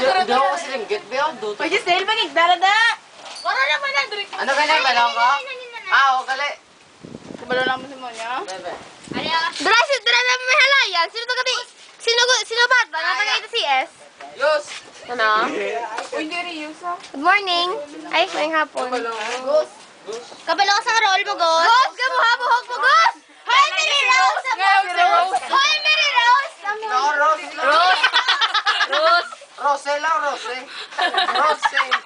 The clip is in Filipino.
Hindi ako kasi linggit, Biyo. Duto. Pwede sale pa nagdarada. Para naman ang drink. Ano ka na, balong ko? Ah, o, gali. Kabalo lang mo si Monya. Bebe. Dara si dara na may halayan. Sino to kati? Sino sino ba? Dara taga ito si S. Yus! Ano? Hindi rin ah. Good morning. Ay, ngayong hapon. Gus! Kabalo ka sa role mo, Gos. Gos, Rosela o Rosé. Rosé.